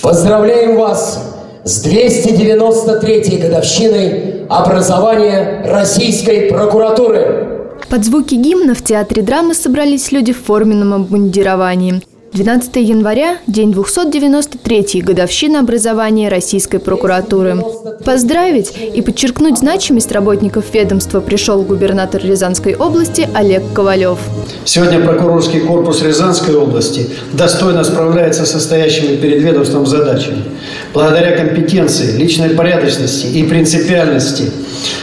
Поздравляем вас с 293-й годовщиной образования Российской прокуратуры. Под звуки гимна в Театре драмы собрались люди в форменном обмундировании. 12 января – день 293-й годовщины образования Российской прокуратуры. Поздравить и подчеркнуть значимость работников ведомства пришел губернатор Рязанской области Олег Ковалев. Сегодня прокурорский корпус Рязанской области достойно справляется с стоящими перед ведомством задачами. Благодаря компетенции, личной порядочности и принципиальности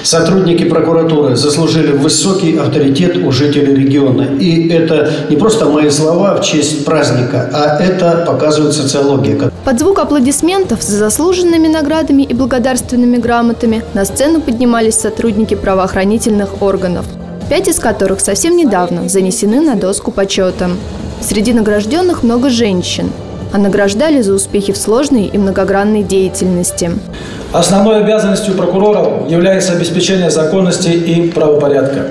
сотрудники прокуратуры заслужили высокий авторитет у жителей региона. И это не просто мои слова в честь праздника, а это показывает социология. Под звук аплодисментов за заслуженными наградами и благодарственными грамотами на сцену поднимались сотрудники правоохранительных органов, пять из которых совсем недавно занесены на доску почета. Среди награжденных много женщин – а награждали за успехи в сложной и многогранной деятельности. Основной обязанностью прокуроров является обеспечение законности и правопорядка.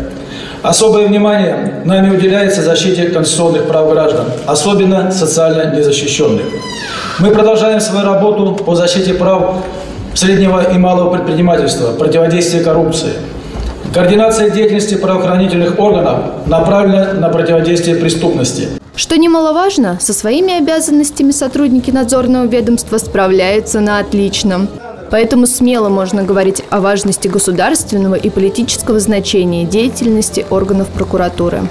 Особое внимание нами уделяется защите конституционных прав граждан, особенно социально незащищенных. Мы продолжаем свою работу по защите прав среднего и малого предпринимательства, противодействия коррупции. Координация деятельности правоохранительных органов направлена на противодействие преступности. Что немаловажно, со своими обязанностями сотрудники надзорного ведомства справляются на отличном. Поэтому смело можно говорить о важности государственного и политического значения деятельности органов прокуратуры.